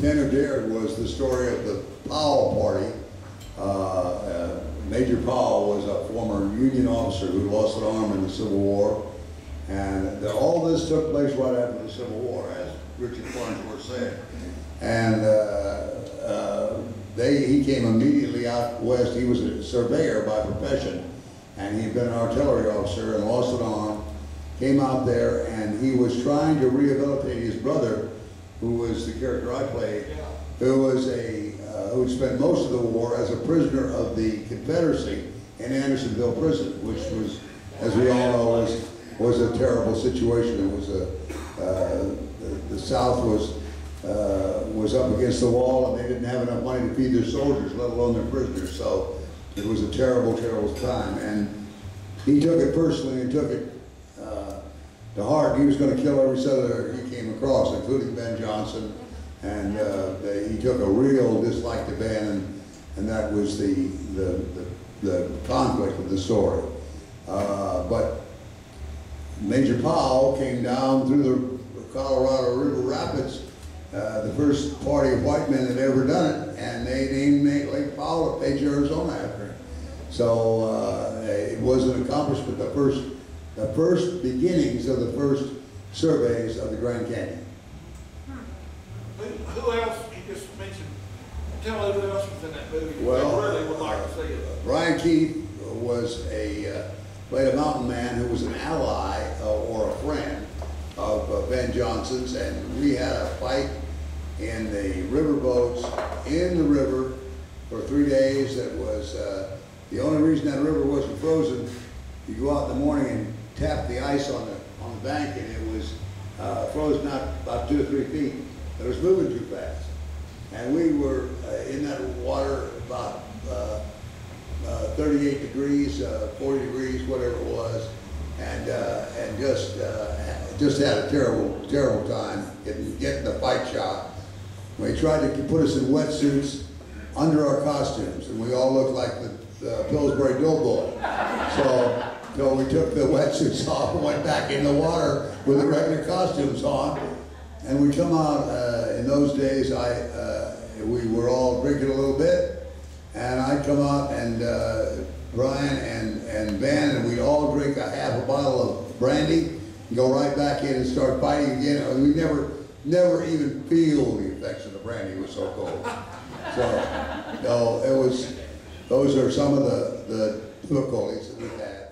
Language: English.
Dared was the story of the Powell party. Uh, uh, Major Powell was a former Union officer who lost an arm in the Civil War. And the- all this took place right after the Civil War, as Richard Farnsworth said. And uh, uh, they, he came immediately out west. He was a surveyor by profession, and he'd been an artillery officer and lost an arm. Came out there, and he was trying to rehabilitate his brother, who was the character I played, who was a uh, who spent most of the war as a prisoner of the Confederacy in Andersonville prison, which was, as we all know, was was a terrible situation. It was a uh, the, the South was uh, was up against the wall, and they didn't have enough money to feed their soldiers, let alone their prisoners. So it was a terrible, terrible time. And he took it personally and took it to heart. He was going to kill every Southerner he came across, including Ben Johnson. And uh, they, he took a real dislike to Ben, and, and that was the, the, the, the conflict of the story. Uh, but Major Powell came down through the Colorado River Rapids, uh, the first party of white men that ever done it, and they named Lake Powell at Page, Arizona after him. So uh, it was an accomplishment, the first, the first beginnings of the first surveys of the Grand Canyon. Who, who else, you just mentioned, tell me who else was in that movie? Well, I really would like to see it. Brian Keith was a, uh, played a mountain man who was an ally uh, or a friend of uh, Ben Johnson's, and we had a fight in the river boats in the river for three days. That was, uh, the only reason that river wasn't frozen, you go out in the morning and tap the ice on the, on the bank, and it was uh, frozen out about two or three feet. It was moving too fast. And we were uh, in that water about uh, uh, 38 degrees, uh, 40 degrees, whatever it was, and uh, and just just had a terrible terrible time getting getting the fight shot. They tried to put us in wetsuits under our costumes, and we all looked like the, the Pillsbury Doughboy. So so we took the wetsuits off and went back in the water with the regular costumes on. And we come out, uh, in those days, I, uh, we were all drinking a little bit, and I'd come out and, uh, Brian and, and Ben, and we'd all drink a half a bottle of brandy, and go right back in and start fighting again. We never, never even feel the effects of the brandy, it was so cold. So, no, it was, those are some of the, the difficulties that we had.